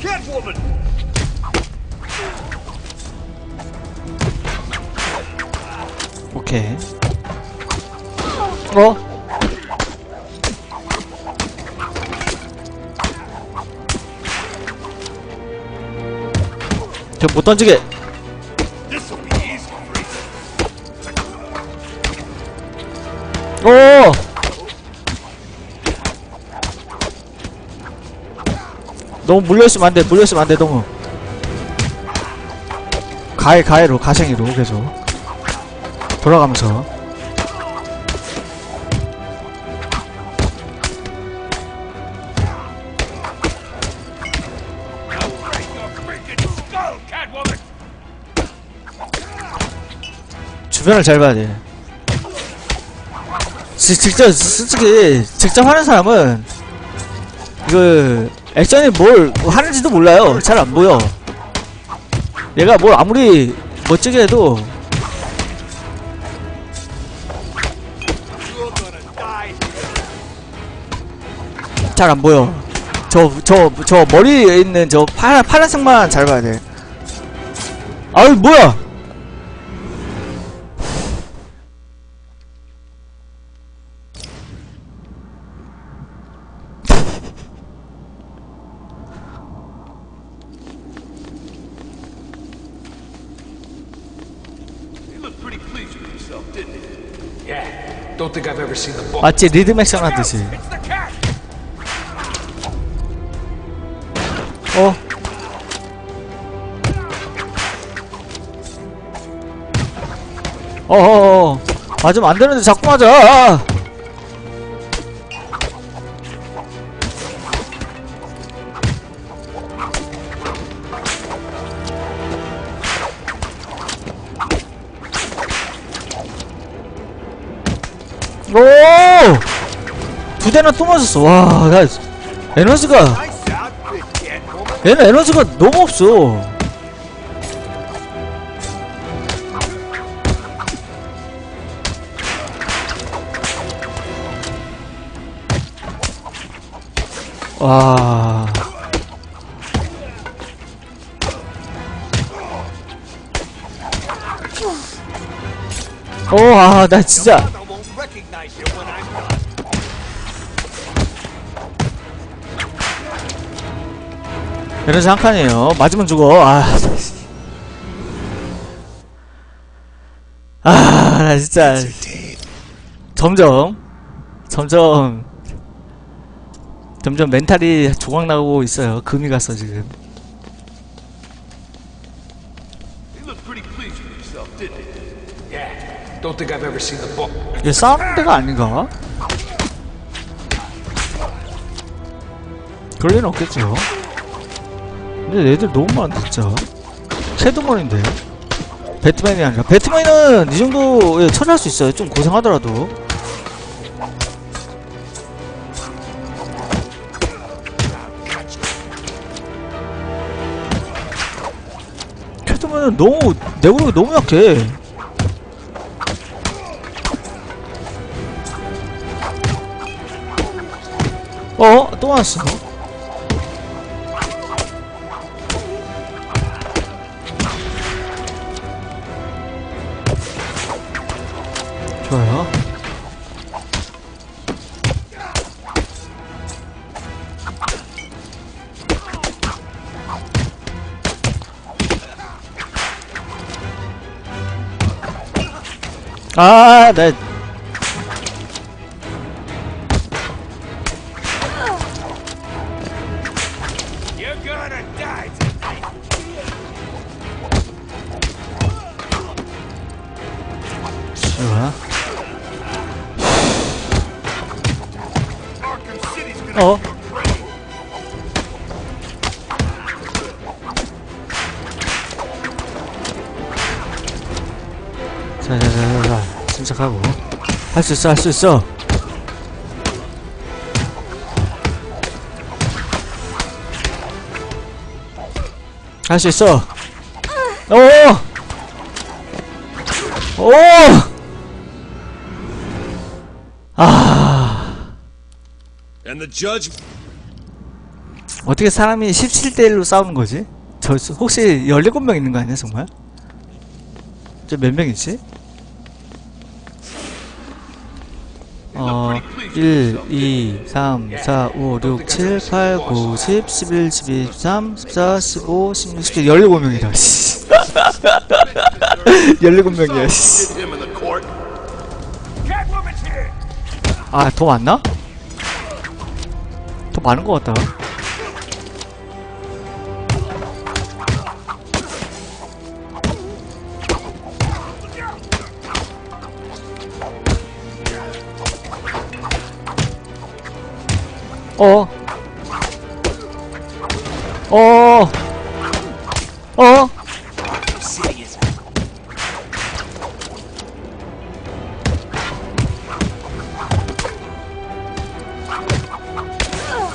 Catwoman! 오케이. 어? 저 못 던지게. 너무 물려있으면 안 돼, 물려있으면 안 돼, 너무. 가해, 가해로, 가생이로, 계속. 돌아가면서. 주변을 잘 봐야 돼. 지, 직접, 솔직히, 직접 하는 사람은, 그, 액션이 뭘 하는지도 몰라요. 잘 안 보여. 얘가 뭘 아무리 멋지게 해도. 잘 안 보여. 저, 저, 저 머리에 있는 저 파란, 파란색만 잘 봐야 돼. 아유, 뭐야! You look pretty pleased with yourself, didn't you? Yeah. Don't think I've ever seen the book. 마치 리듬 액션 하듯이. 어? 어어어 맞으면 안 되는데 자꾸 맞아 두 대나 또 맞았어 에너지가 Nice outfit, Catwoman. 얘는 에너지가 너무 없어. 와. 오, 아, 나 진짜. 에너지 한 칸이에요. 맞으면 죽어. 아. 아, 나 진짜. 점점, 점점, 점점 멘탈이 조각 나고 있어요. 금이 갔어, 지금. 이게 싸우는 데가 아닌가? 그럴 리는 없겠죠. 근데 애들 너무 많아, 진짜. 캐드먼인데. 배트맨이 아니라. 배트맨은 이 정도에 처리할 수 있어요. 좀 고생하더라도. 캐드맨은 너무, 내구력이 너무 약해. 어? 또 왔어. 좋아요. 아, 나 수 있어 할 수 있어 할 수 있어 오! 오! 아 어떻게 사람이 17대 1로 싸우는 거지? 저, 혹시 17명 있는 거 아니야, 정말? 저 몇 명이지? 어, 1, 2, 3, 4, 5, 6, 7, 8, 9, 10, 11, 12, 13, 14, 15, 16, 17, 17명이다, 씨. 17명이야, 씨. 아, 더 많나? 더 많은 것 같다. 어. 어. 어.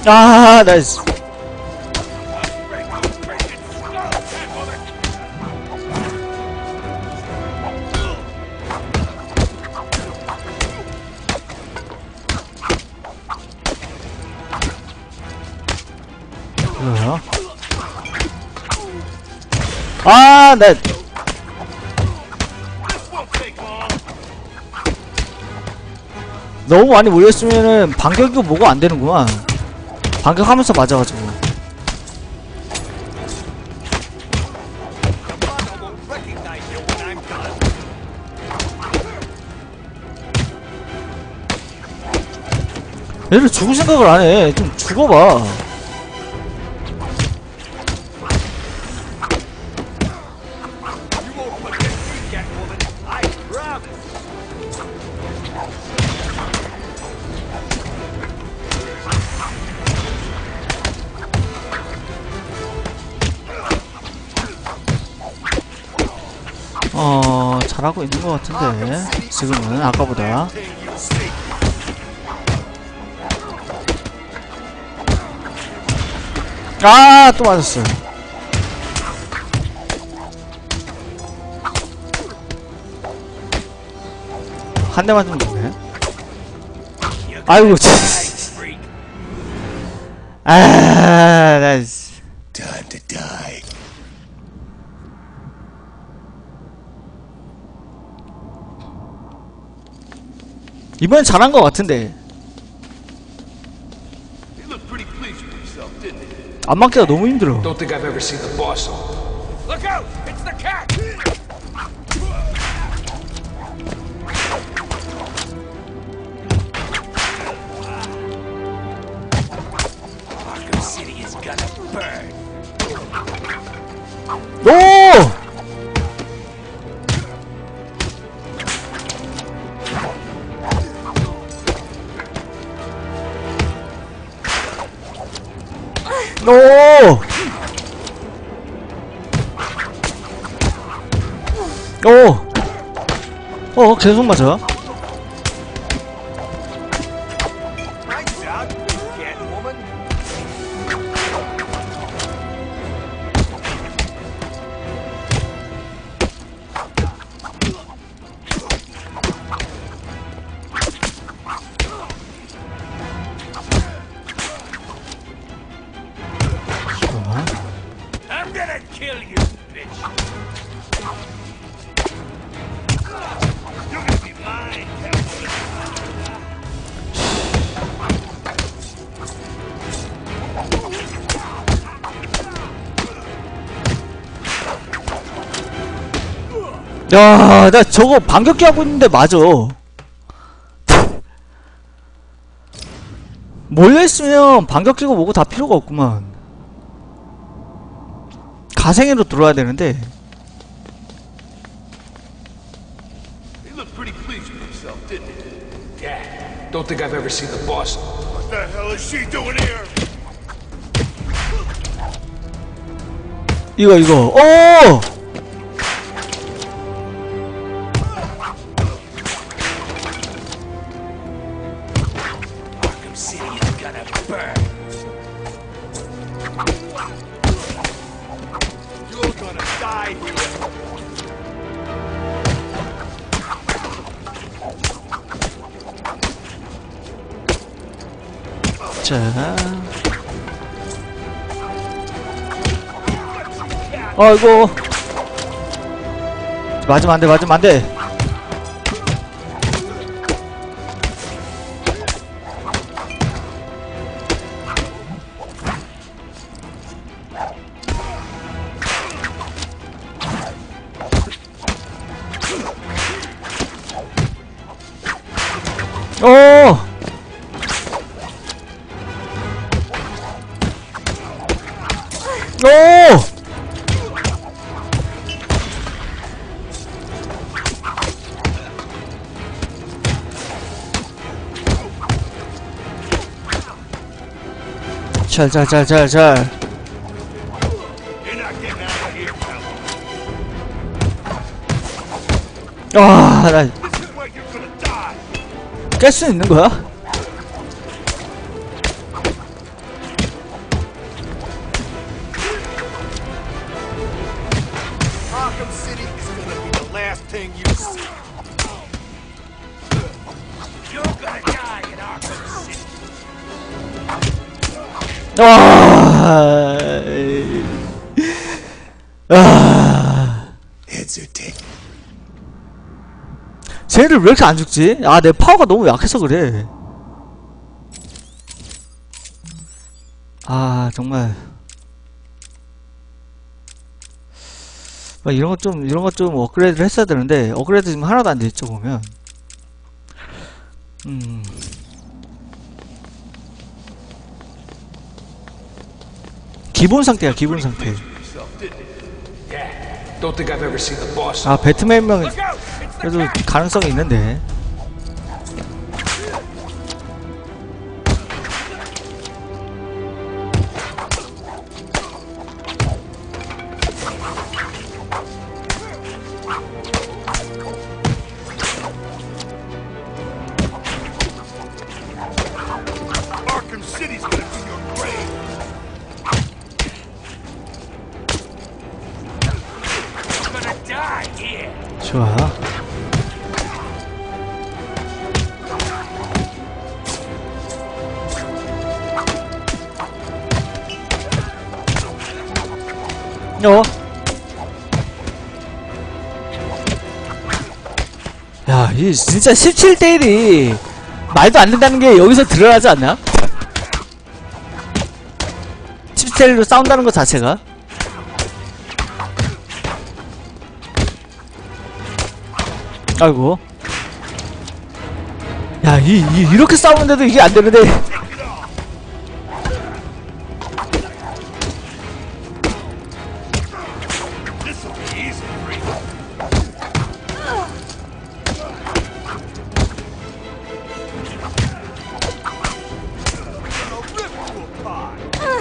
아, 나이스. Take long. 너무 많이 몰렸으면은 반격이고 뭐고 안 되는구만. 반격하면서 맞아가지고. 얘를 죽을 생각을 안 해. 좀 죽어봐. 하고 있는 것 같은데. 지금은 아까보다. 아, 또 맞았어. 한 대 맞으면 죽네. 아이고, 참. 아, 나, 씨. Time to die. 이번엔 잘한 것 같은데. 안 맞기가 너무 힘들어. Don't 계속 맞아. 야, 나 저거 반격기 하고 있는데 맞아. 몰려있으면 반격기고 뭐고 다 필요가 없구만. 가생으로 들어와야 되는데. You look pretty pleased with yourself, didn't you? Yeah. Don't think I've ever seen the boss. What the hell is she doing here? 이거, 이거. 오! 아이고. 맞으면 안돼 맞으면 안돼 잘, 잘, 잘, 잘, 잘. You're not getting out of here, pal. 아, 나 This is where you're gonna die. 깰수 있는 거야? 쟤를 왜 이렇게 안 죽지? 아, 내 파워가 너무 약해서 그래. 아, 정말. 아, 이런 것 좀, 이런 것 좀 업그레이드를 했어야 되는데, 업그레이드 지금 하나도 안 돼있죠, 보면. 음. 기본 상태야, 기본 상태. 아, the 그래도! 가능성이 있는데. 진짜 17대 1이 말도 안 된다는 게 여기서 드러나지 않나? 17대 1로 싸운다는 것 자체가? 아이고. 야, 이, 이, 이렇게 싸우는데도 이게 안 되는데.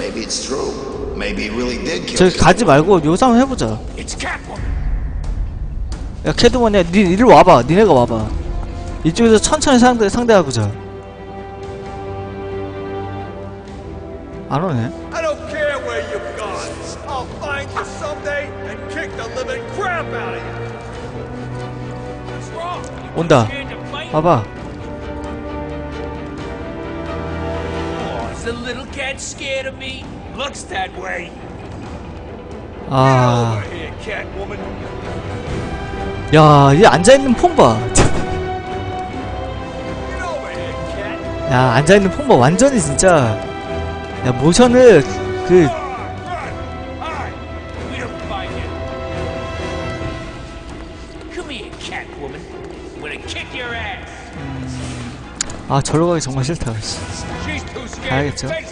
Maybe it's true. Maybe he really did kill 저기 가지 말고 한번 해보자. It's Catwoman! 야, 캐드먼야, 니, 이리 와봐. 니네가 와봐. 이쪽에서 천천히 상대, 상대해보자. 안 오네. I don't care where you've gone. I'll find you someday and kick the living crap out of you. What's wrong? 온다. 봐봐. Is the little cat scared of me? Looks that way. 아. 야, 이 앉아 있는 폼 봐. 야, 앉아 있는 폼 봐. 완전히 진짜. 야, 모션을, 그. 아, 저러 가기 정말 싫다. Here.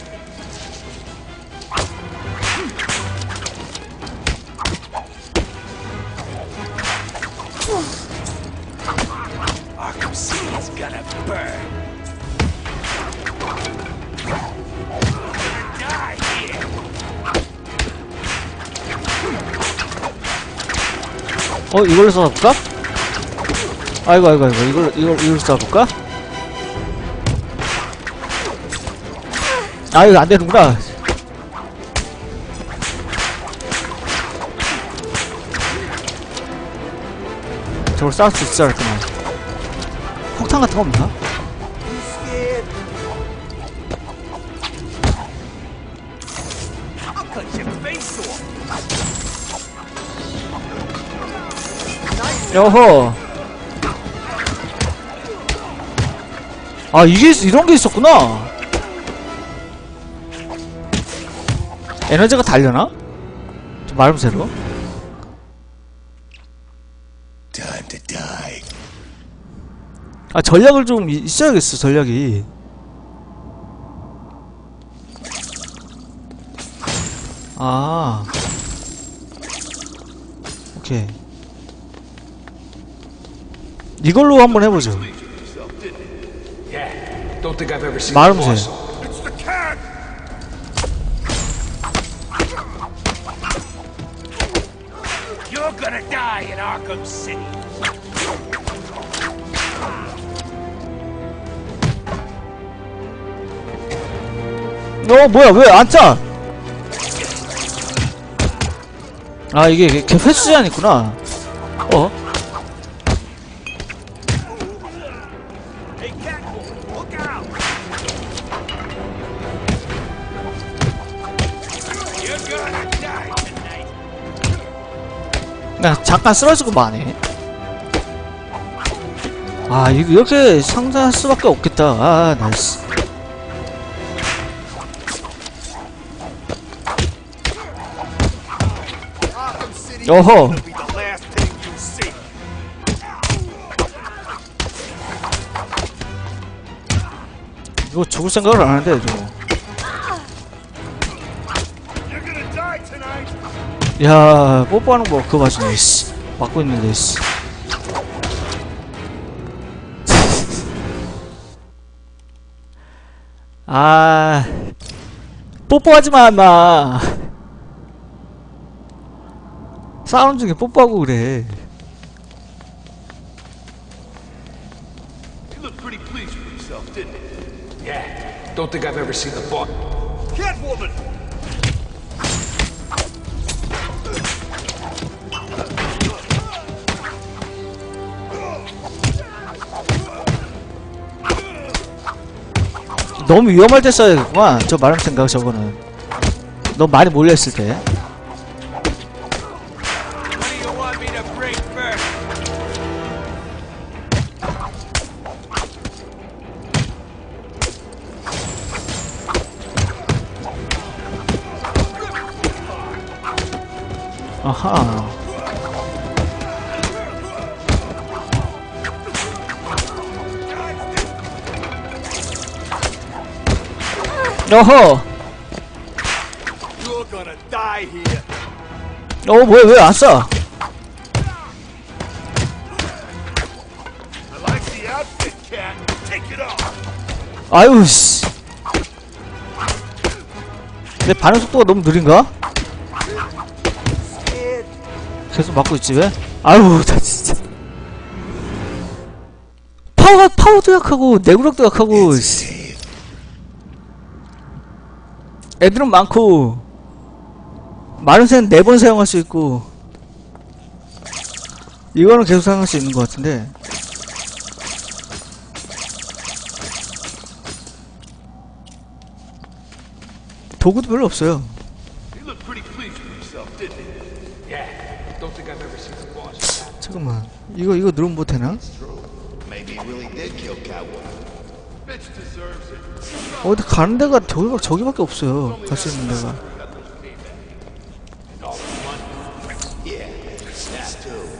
어 이걸로 쏴볼까? 아이고 아이고 아이고 이걸 이걸 이걸 쏴볼까? 아 이거 안 되는구나. 저걸 쏴을 수 있을 줄 알았구나. 폭탄 같은 거 없나? 여호. 아 이게 이런 게 있었구나. 에너지가 달려나? 좀 말음새로. Time to die. 아 전략을 좀 이- 있어야겠어 전략이. 아. 오케이. 이걸로 한번 해보죠. Yeah. Don't think I've ever seen 말음새. Die in Arkham City. 어 뭐야 왜 안 짜? 아 이게 걔 횟수 제한 있구나. 어? 나 잠깐 쓰러지고 마네. 아 이거 이렇게 상상할 수밖에 없겠다. 아 nice. 어허. 이거 죽을 생각을 안 하는데 저거. 야 뽀뽀하는 거 그거 봐주네. 씨. 막고 있는데 씨. 아 뽀뽀하지 마 임마. 싸움 중에 뽀뽀하고 그래. You look pretty pleased with yourself, didn't you? Yeah. Don't think I've ever seen the boss. Catwoman. 너무 위험할 때 써야겠구만. 저 마름 생각 저거는. 너무 많이 몰려있을 때. 어허. 어 뭐야 왜 off. 아유 씨. 내 반응 속도가 너무 느린가? 계속 막고 있지 왜? 아유 나 진짜. 파워 파워도 약하고 내구력도 약하고. 씨. 애들은 많고 많은 새는 네 번 사용할 수 있고 이거는 계속 사용할 수 있는 것 같은데 도구도 별로 없어요. 잠깐만 이거 이거 누르면 못 되나? 어디 가는 데가 저기 저기밖에 없어요. 갈 수 있는 데가. Too.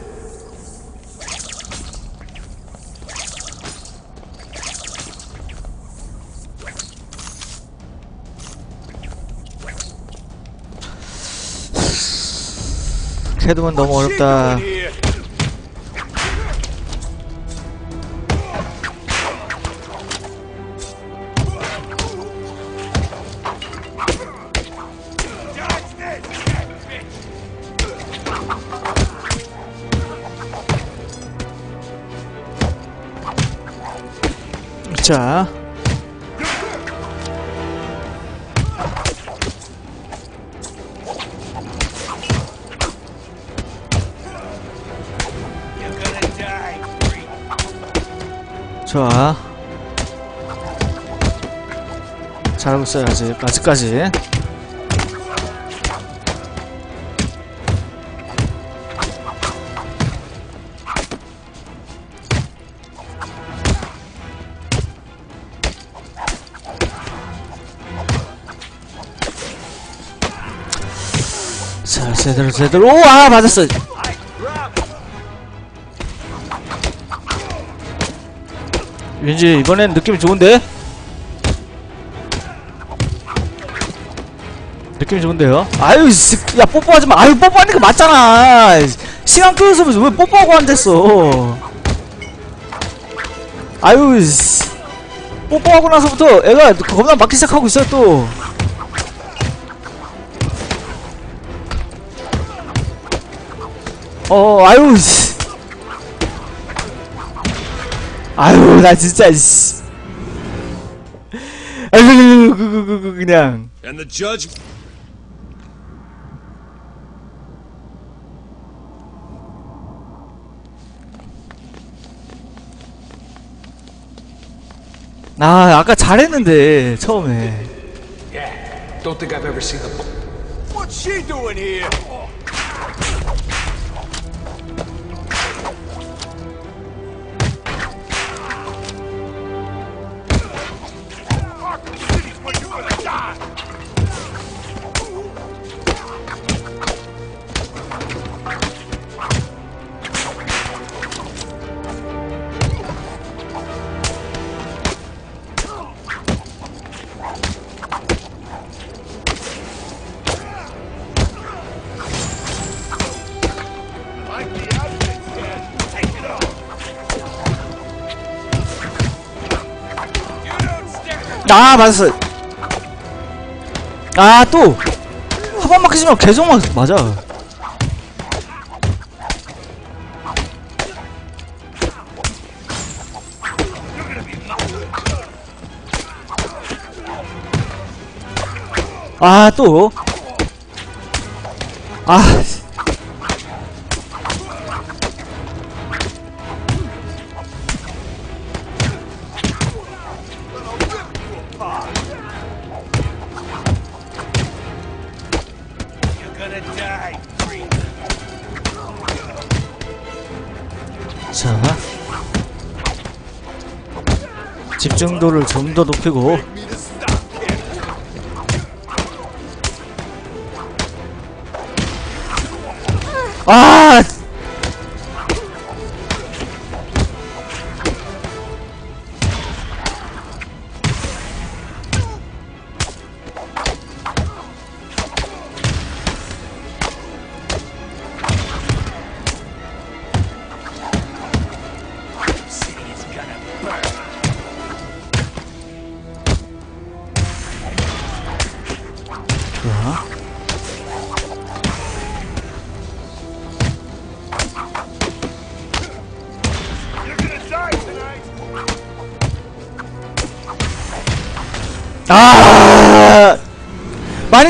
캐드만 너무 어렵다. 자. 좋아 잘하고 있어요 아직. 아직까지 제대로 제대로 오아 맞았어 왠지 이번엔 느낌이 좋은데? 느낌이 좋은데요? 아유, 씨, 야, 뽀뽀하지 마. 아유, 뽀뽀하는 거 맞잖아. 시간 끌어서면서 왜 뽀뽀하고 안 됐어? 아유, 씨. 뽀뽀하고 나서부터 애가 겁나 맞기 시작하고 있어요, 또. 어, 아유, 씨. 아유, 나 진짜, 씨. 아유, 그, 그, 그, 그, 그냥. And the judge 아, 아까 잘했는데, 처음에. Yeah. Don't think I've ever seen the. What's she doing here? 아, 맞았어. 아, 또! 한 번 막히지만 계속 막, 맞아. 아, 또! 아, 집중도를 좀 더 높이고. 아!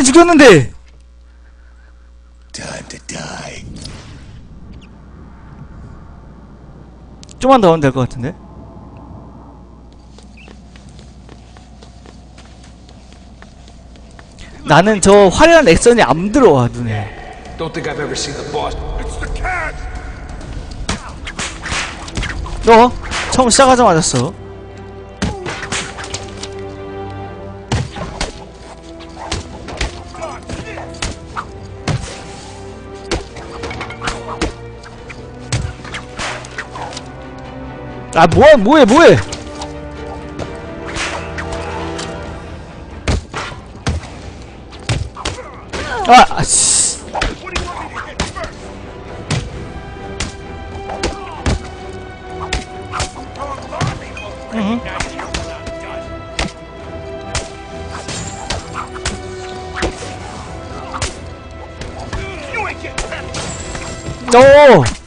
죽였는데! Time to die. 좀만 더 하면 될 것 같은데? 나는 저 화려한 액션이 안 들어와, 눈에. Don't think I've ever seen the boss. It's the cat. 너? 처음 시작하자마자 써. 아, 뭐해, 뭐해, 뭐해! 아, 아, 씨. What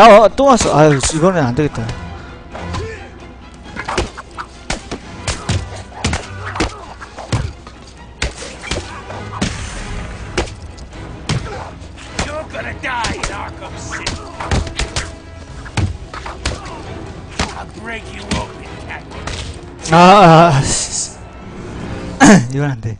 야, 어, 또 왔어. 아유, 이번엔 안 되겠다. 아, 아, 씨. 이건 안 돼.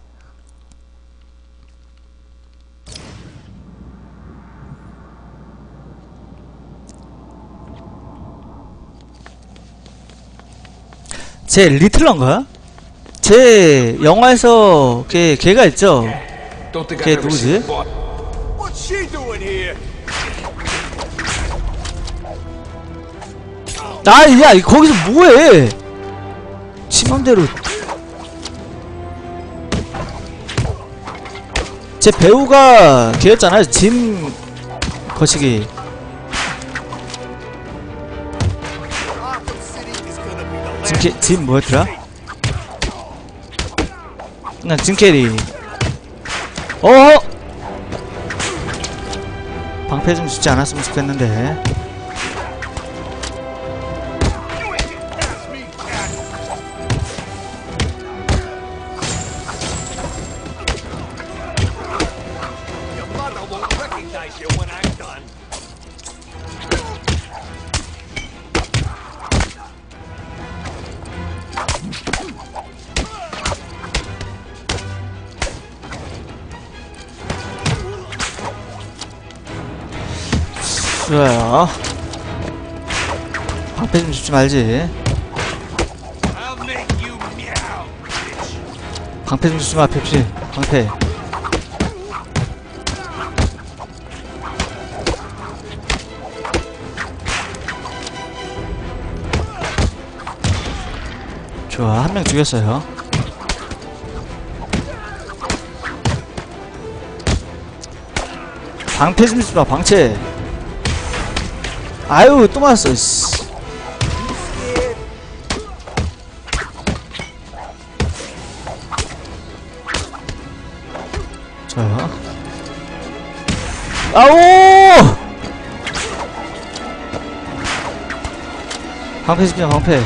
제 리틀런가? 제 영화에서 걔 걔가 있죠. 걔 누구지? the boss. What's she doing here? 아, 야, 거기서 뭐해? 지맘대로. 제 배우가 걔였잖아요. 짐 거시기. 캐, 짐 뭐였더라? 나 짐캐리. 어? 방패 좀 주지 않았으면 좋겠는데. 방패 좀 주지 말지. 방패 좀 주지 마, 펩시. 방패. 좋아, 한 명 죽였어요. 방패 좀 주지 마, 방채. 아유, 또 맞았어, 씨. 좋아요. 아오! 방패 집중 방패.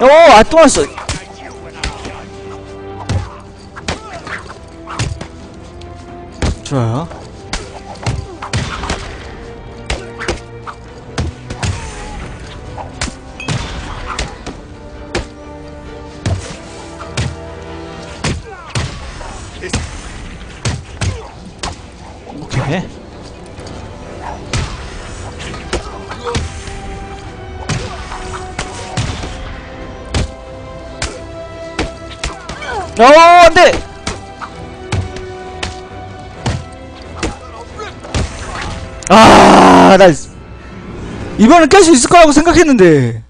오, 아, 또 왔어. 좋아요. 아, 나, 이번엔 깰 수 있을 거라고 생각했는데.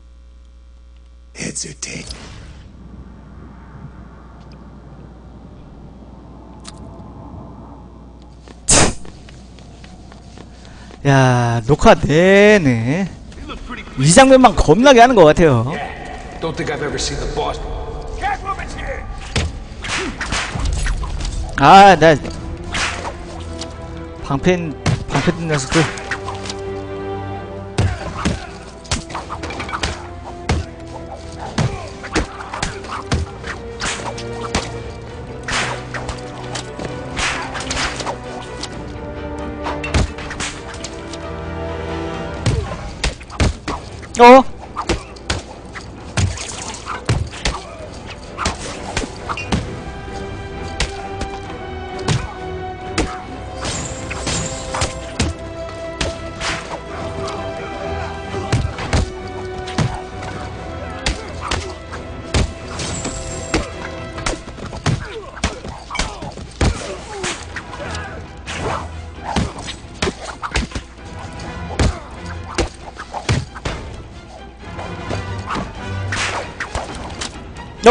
야, 녹화 내내. 이 장면만 겁나게 하는 것 같아요. 아, 나 방패 방패 든 녀석들.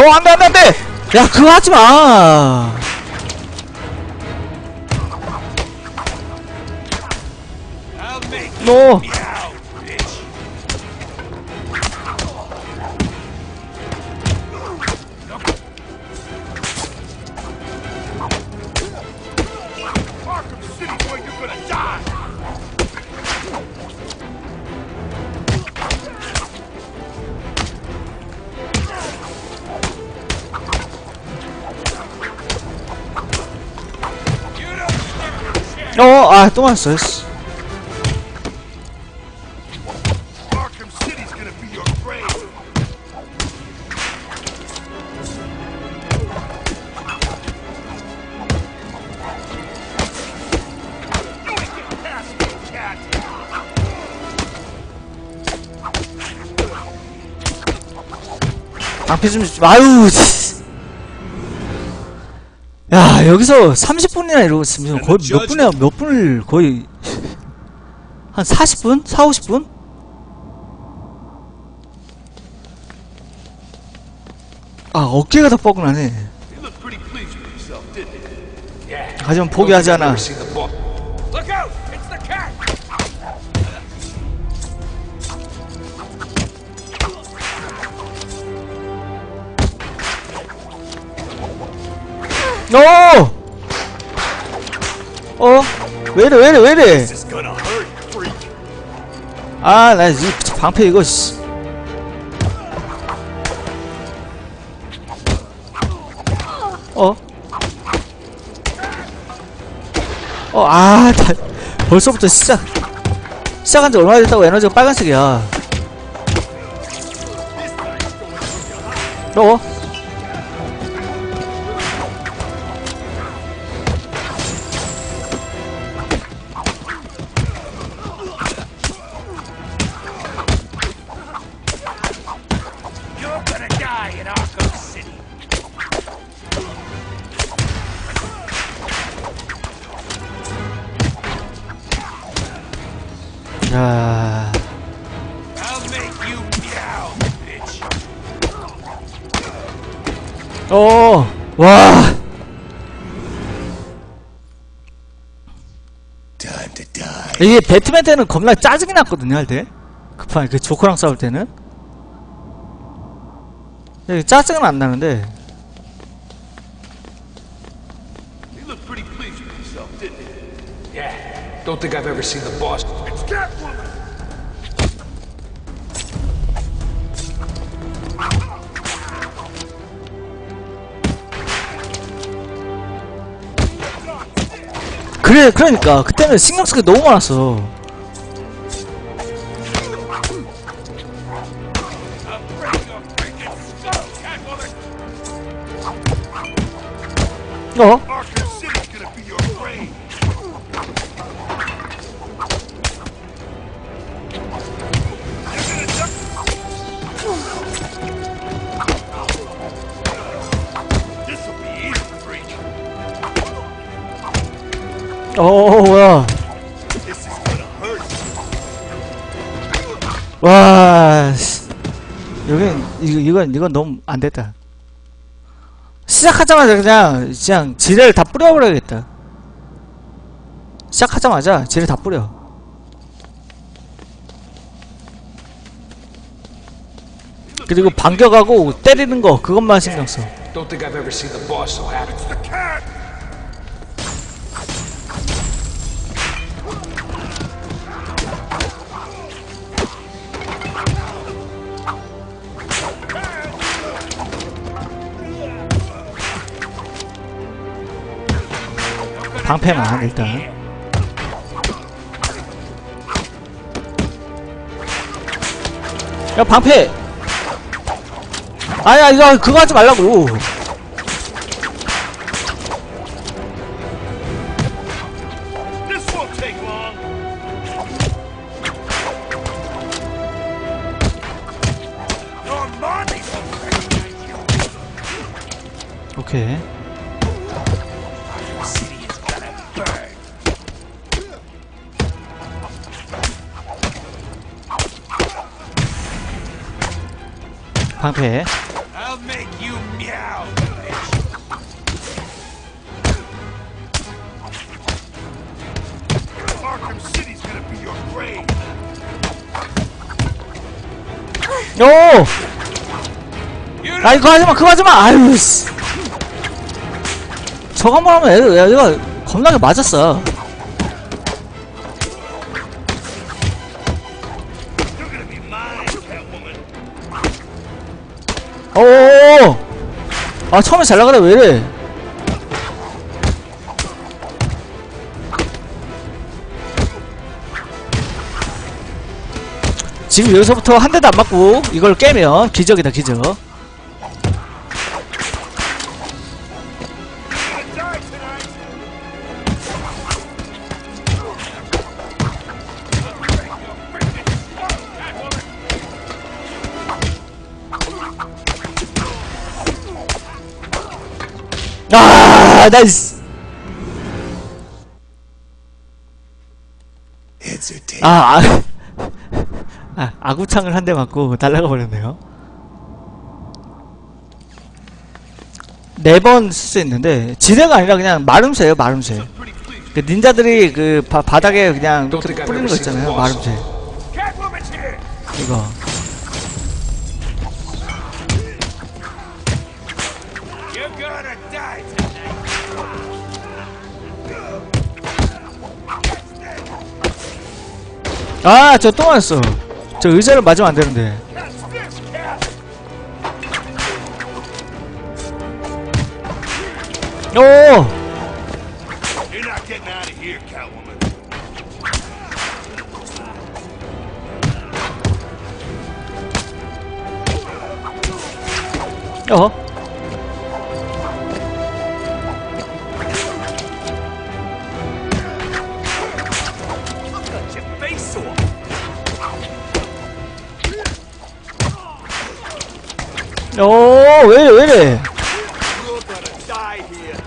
어, 안 돼, 안 돼, 안 돼! 야, 그거 하지 마! Getting past me, cat. 방패 좀, 주- 아유, 씨. 야, 여기서 30분이나 이러고 있으면 거의 몇 분에, 몇 분을 거의, 한 40분? 4, 50분? 아, 어깨가 더 뻐근하네. 하지만 포기하지 않아. 어! 어? 왜이래, 왜이래, 왜이래? This is gonna hurt, freak. 아, 나 이 방패 이거, 씨. 어? 어, 아, 다, 벌써부터 시작. 시작한 지 얼마나 됐다고 에너지가 빨간색이야. 너? 야, I'll make you meow, bitch. 어, 와. Time to die. 이게 배트맨 때는 겁나 짜증이 났거든요, 할 때. 급하게, 그 조커랑 싸울 때는. 짜증은 안 나는데. Don't think I've ever seen the boss. 그래, 그러니까. 그때는 신경 쓰기 너무 많았어. 어? 이건, 이건 너무 안 됐다. 시작하자마자 그냥, 그냥 지뢰를 다 뿌려버려야겠다. 시작하자마자 지뢰 다 뿌려. 그리고 반격하고 때리는 거, 그것만 신경 써. 방패만, 일단. 야, 방패! 아야, 이거, 그거 하지 말라고. 아이 그거 하지마 그거 하지마. 아유 씨. 저거 한번 하면 애들 애가 겁나게 맞았어. 어어어, 아 처음에 잘 나가다 왜 이래? 지금 여기서부터 한 대도 안 맞고 이걸 깨면 기적이다 기적. 아 나이스 Entertain. 아, 아, 아 아구창을 한 대 맞고 날아가 버렸네요. 네 번 쓸 수 있는데 지대가 아니라 그냥 마름새예요, 마름새. 그 닌자들이 그 바, 바닥에 그냥 뿌리는 거 있잖아요, 마름새. 이거. 아, 저또 맞았어. 저 의자를 맞으면 안 되는데. 오. 어. Cut 오, 왜, 이래, 왜 이래. You're gonna die here.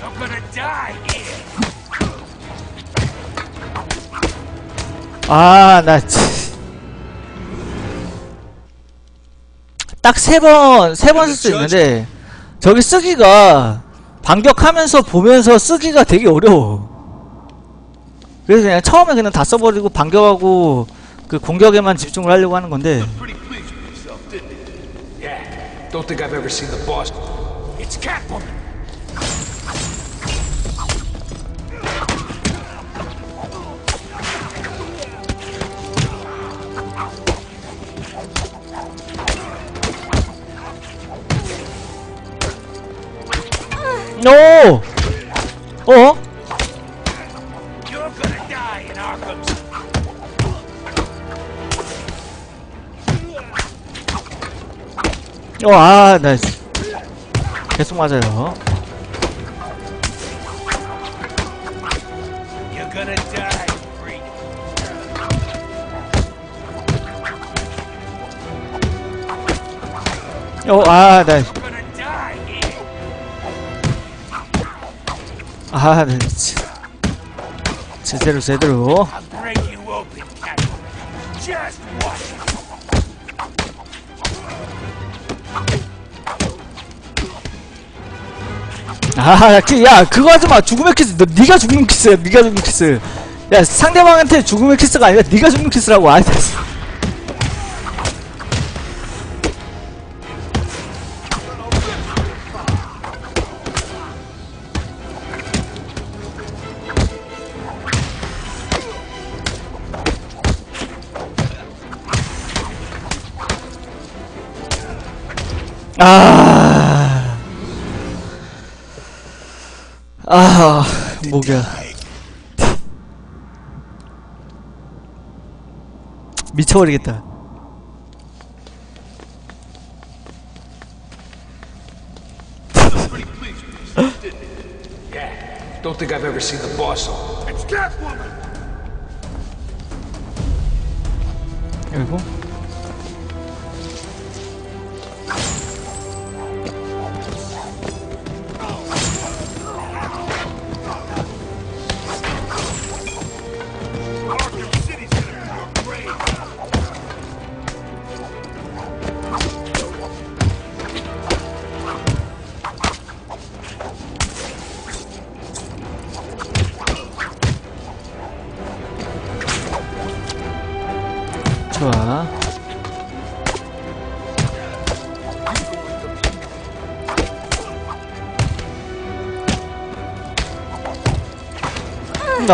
You're gonna die here! 아, 나, 딱 세 번, 세 번 쓸 수 있는데, 저기 쓰기가, 반격하면서 보면서 쓰기가 되게 어려워. 그래서 그냥 처음에 그냥 다 써버리고 반격하고, 그 공격에만 집중을 하려고 하는 건데. Don't think I've ever seen the boss. It's Catwoman! 오! 어? 어, 아, 나, 계속 맞아요. 어, 아, 나! 아, 나, 진- 제대로, 제대로. 아, 그, 야, 그거 하지 마. 죽음의 키스. 너, 네가 죽는 키스야. 네가 죽는 키스. 야, 상대방한테 죽음의 키스가 아니라 네가 죽는 키스라고. 아, 됐어. 목이야. 미쳐버리겠다. Pretty pleased with yourself, didn't you? Yeah. Don't think I've ever seen the boss. It's Catwoman! 그리고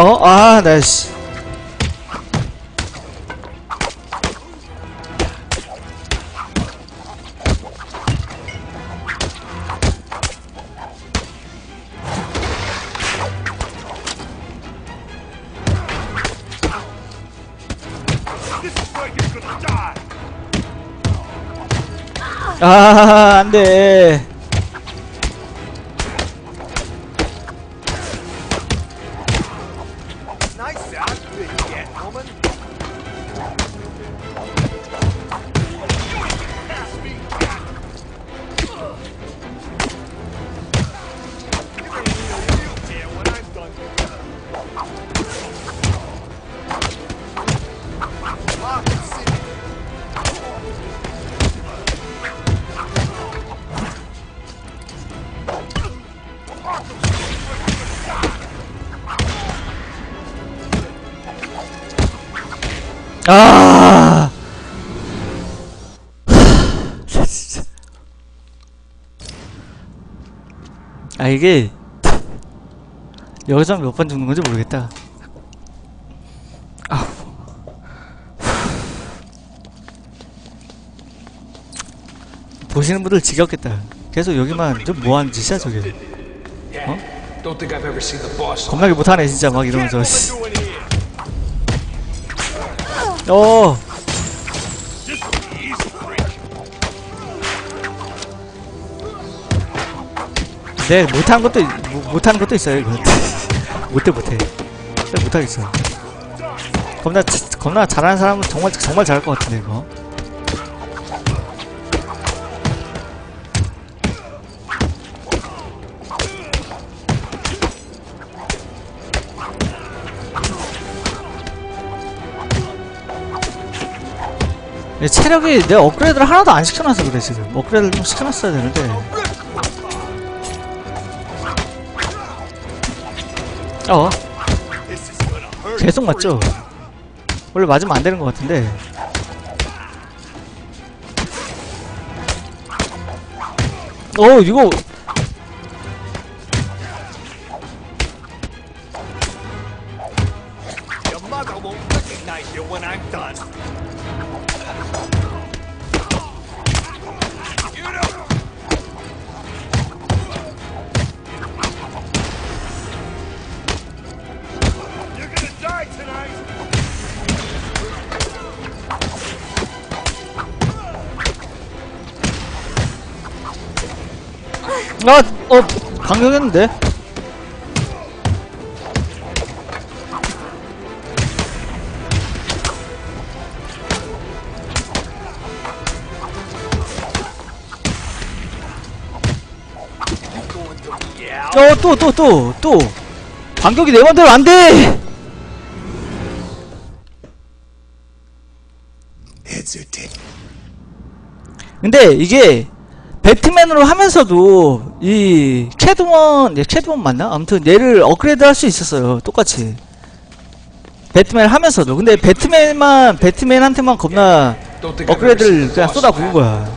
싸워? 아, 날씨. 아, 안 돼. 이게 여기서 몇 번 죽는 건지 모르겠다. 아. 보시는 분들 지겹겠다. 계속 여기만 좀 뭐하는 짓이야 저게. Boss. 겁나게 못하네 진짜 막 이러면서. 어. 네 못하는 것도 있- 못- 못하는 것도 있어요 이거. 못해 못해. 못하겠어. 겁나 자- 겁나 잘하는 사람은 정말 정말 잘할 것 같은데 이거. 이 체력이 내 업그레이드를 하나도 안 시켜놔서 그래 지금. 업그레이드를 좀 시켜놨어야 되는데 어. 계속 맞죠? 원래 맞으면 안 되는 것 같은데. 어, 이거. 강력했는데? 어, 또, 또, 또, 또. 반격이 내 맘대로 안 돼! 근데 이게, 배트맨으로 하면서도, 이, 캐드먼, 얘 캐드먼 맞나? 아무튼 얘를 업그레이드 할 수 있었어요. 똑같이. 배트맨 하면서도. 근데 배트맨만, 배트맨한테만 겁나 업그레이드를 그냥 boss. 쏟아 부은 거야.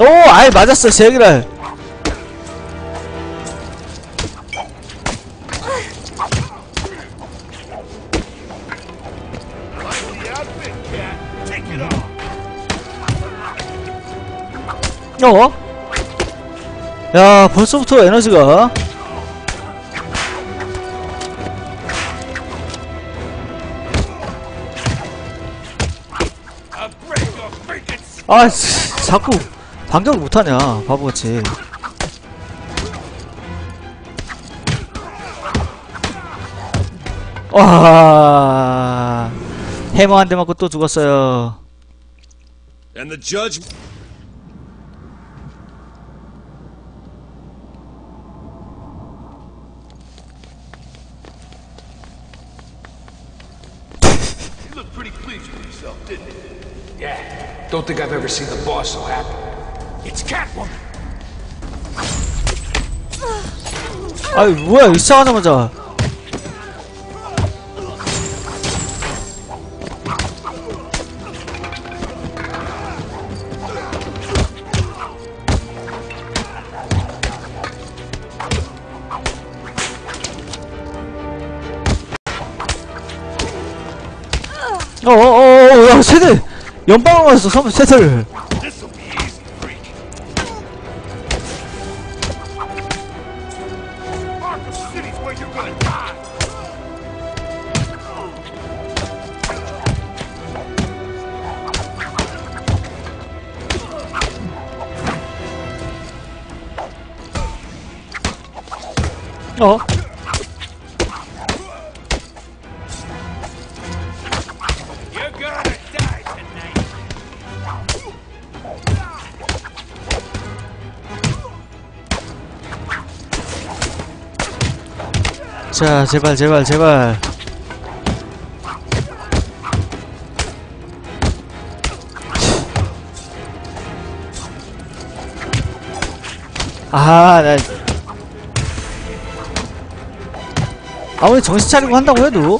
오, 아이, 맞았어, off. 어? 야, 벌써부터 에너지가. 아, 씨, 자꾸 반격을 못하냐, 바보같이. 와, 해머 한 대 맞고 또 죽었어요. And the judge You look pretty pleased with yourself, didn't you? Yeah. Don't think I've ever seen the boss so happy. 아이, 뭐야, 시작하자마자. 어어어 어 야 세대 연방으로 왔어 선 세대를 자, 제발, 제발, 제발. 아, 나. 아무리 정신 차리고 한다고 해도.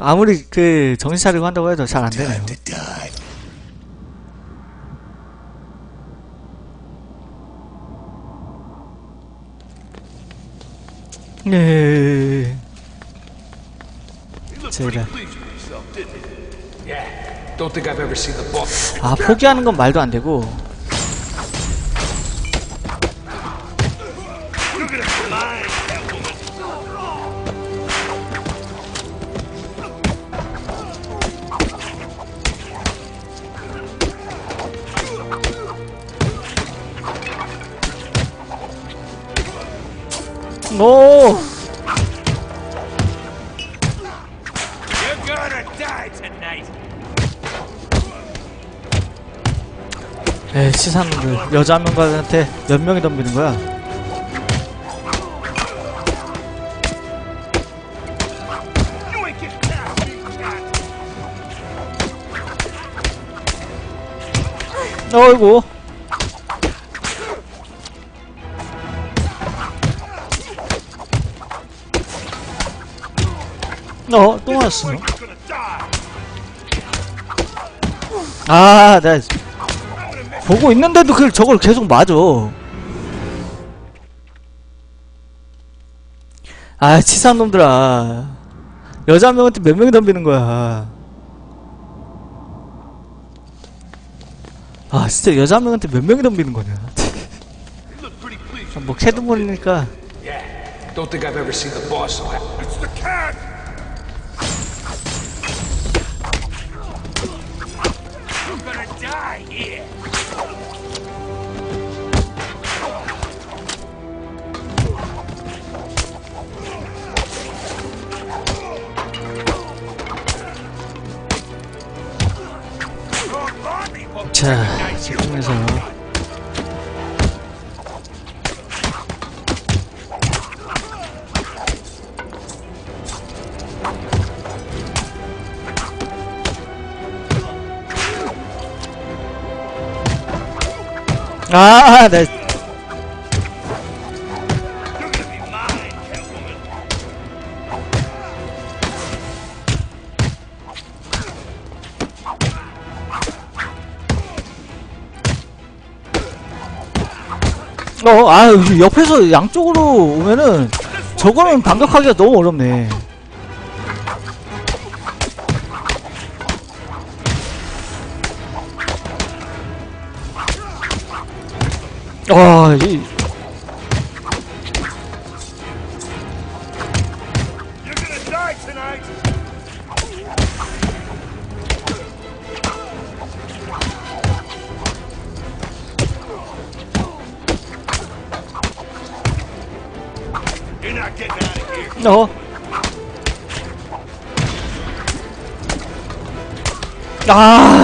아무리 그 정신 차리고 한다고 해도 잘 안 되네요. Time to die. 네. You look Say pretty that. pleased with yourself, didn't you? Yeah. Don't think I've ever seen the boss. 아, 포기하는 건 말도 안 되고. You're 에이, 치사놈들. 여자 한 명한테 몇 명이 덤비는 거야? 어이구. 어, 또 맞았어. 아, 나 보고 있는데도 그 저걸 계속 맞아. 아, 치사한 놈들아. 여자 한 명한테 몇 명이 덤비는 거야. 아, 진짜 여자 한 명한테 몇 명이 덤비는 거냐. 뭐 happy. 자. 집중해서 아, 네. 어, 아, 옆에서 양쪽으로 오면은 저거는 반격하기가 너무 어렵네. 아, 이,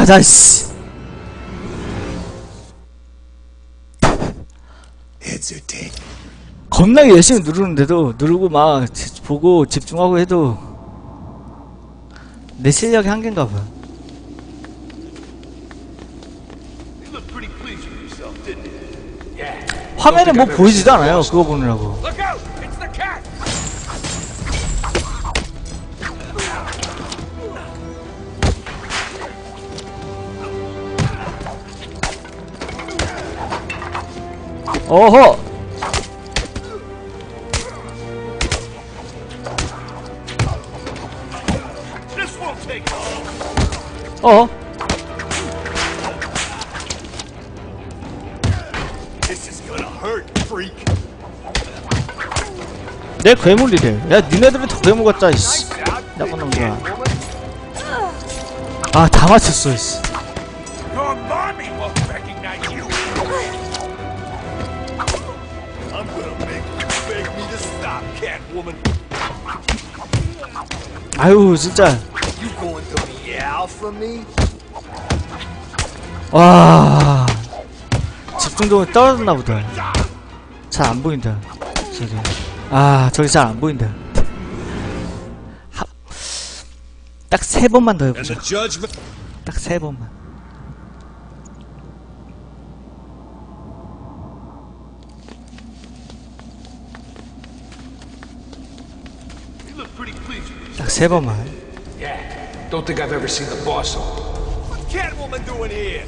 아, 나, 씨. 겁나게 열심히 누르는데도, 누르고 막, 지- 보고 집중하고 해도, 내 실력이 한계인가 봐. 화면에 뭐 보이지도 않아요, 그거 보느라고. 어허! 어허! 내 괴물이래. 야, 니네들은 더 괴물 같자, 이씨. 나쁜 놈들아. 아, 다 맞췄어, 이씨. 아유, 진짜. 와. 집중력이 떨어졌나 보다. 잘 안 보인다. 저기. 아, 저기 잘 안 보인다. 딱 세 번만 더 해보자. 딱 세 번만. Pleased with yourself. 딱세 번만. Yeah. Don't think I've ever seen the boss so What's Catwoman doing here?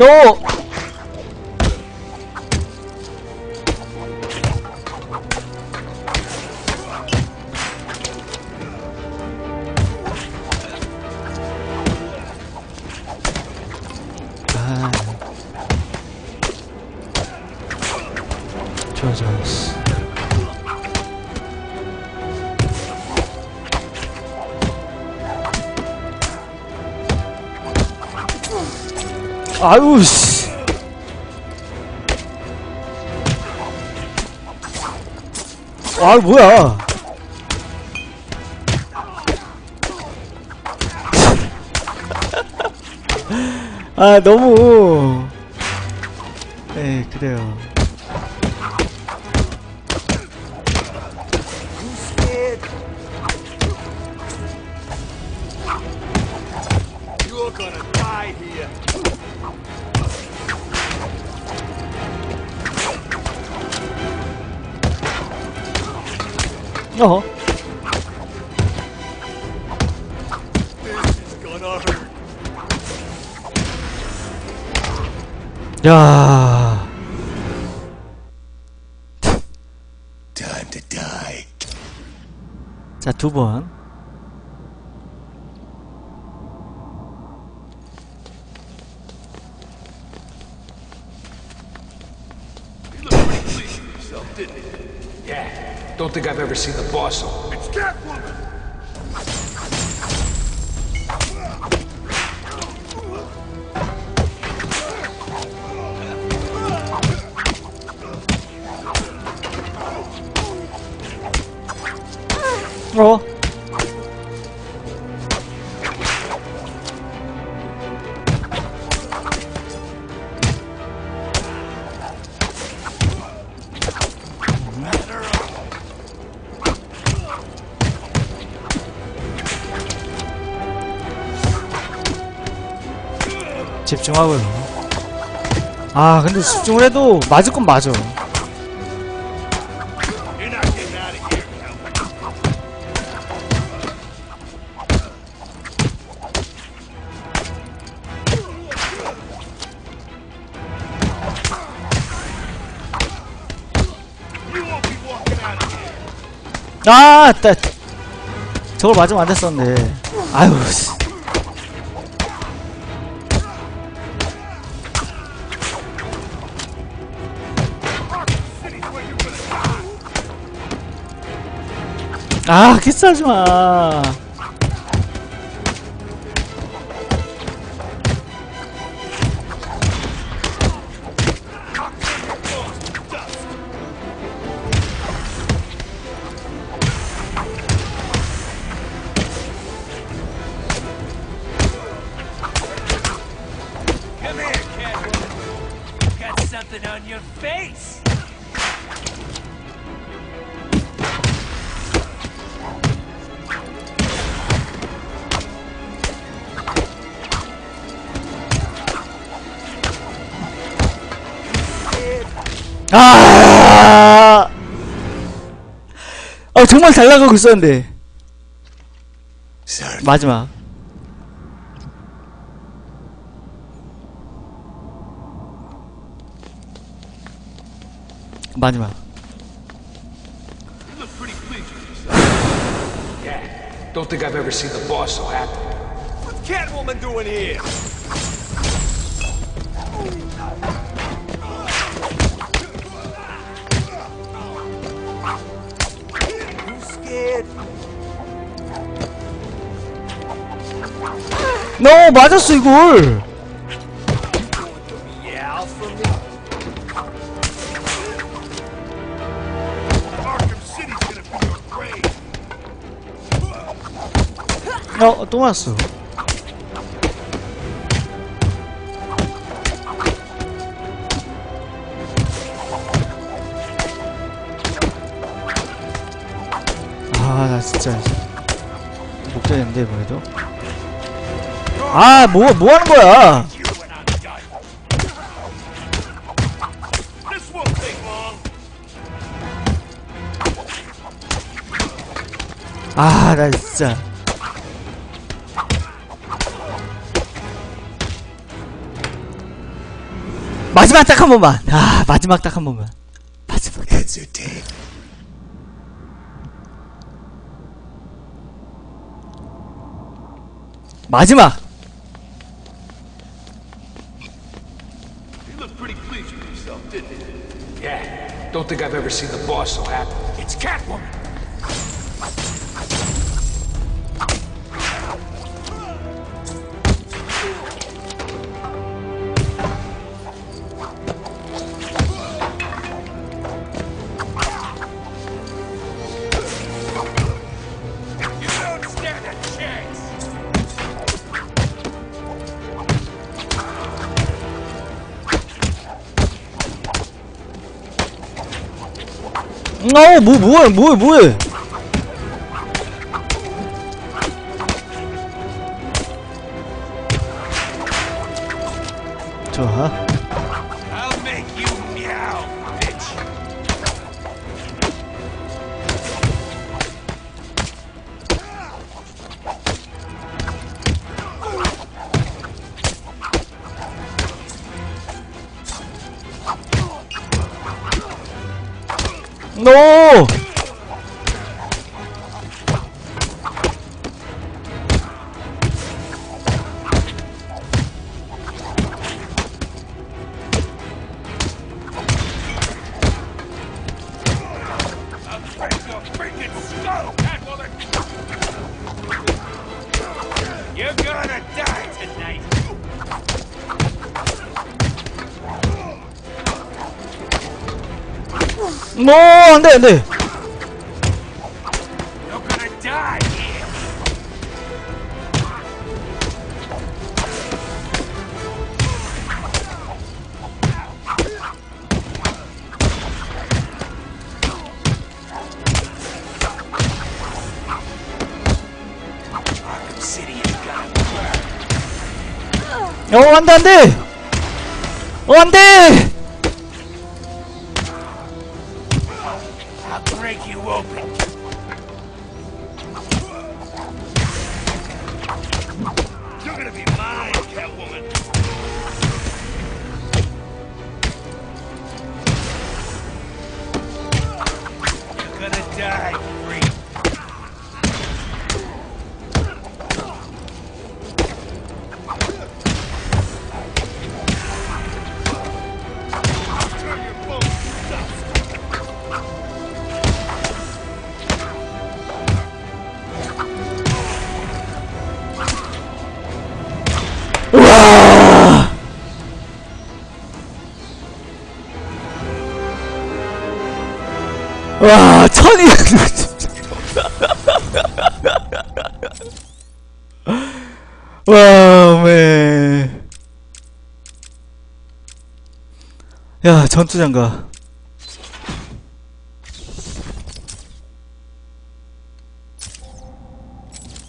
오! 아유, 씨. 아, 뭐야. 아, 너무. 네, 그래요. 어? Hurt. 야. Time to die. 자, 두 번. hermoso. 하고요. 아, 근데 집중을 해도 맞을 건 맞아. 아, 따, 저걸 맞으면 안 됐었는데. 아유, 씨. 아, 키스하지 마. 어, 정말 잘 나가고 있었는데. 마지막. 마지막. Don't think I've ever seen the boss so happy. What's Catwoman doing here? 너 맞았어 이걸. Yeah, for me. Arkham City's gonna be your grave. 어, 또 맞았어. 아, 나 진짜 못 되는데 이번에도. 아, 뭐, 뭐 하는 거야? 아, 나 진짜. 마지막 딱 한 번만. 아, 마지막 딱 한 번만. 마지막. 마지막. Ever seen the boss so happy. It's Catwoman. 어, 뭐, 뭐야, 뭐야, 뭐야. Gonna die tonight! 노! 안 돼, 안 돼. 안 돼, 안 돼! 어, 안 돼! 전투장가.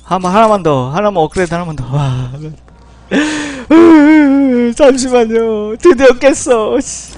한번 하나만 더, 하나만 업그레이드 하나만 더. 와. 잠시만요. 드디어 깼어. 씨.